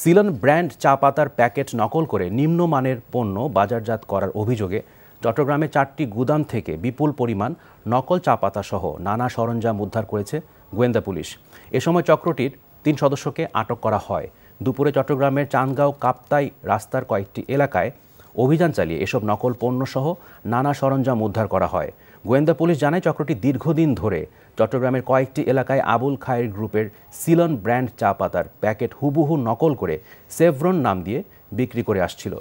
Ceylon brand চা পাতার packet নকল করে নিম্নমানের পণ্য বাজারজাত করার অভিযোগে চট্টগ্রামে চারটি গুদাম থেকে বিপুল পরিমাণ নকল চা পাতা সহ নানা সরঞ্জাম উদ্ধার করেছে গোয়েন্দা পুলিশ। এ সময় চক্রটির তিন সদস্যকে আটক করা হয়। দুপুরে চট্টগ্রামের চান্দগাঁও কাপ্তাই রাস্তার কয়েকটি এলাকায় অভিযান চালিয়ে এসব নকল পণ্যসহ নানা সরঞ্জাম উদ্ধার করা হয়। গোয়েন্দা পুলিশ জানায় চক্রটি দীর্ঘদিন ধরে চট্টগ্রামের কয়েকটি এলাকায় আবুল খায়ের গ্রুপের সিলন ব্র্যান্ড চা পাতার প্যাকেট হুবহু নকল করে সেভরন নাম দিয়ে বিক্রি করে আসছিল।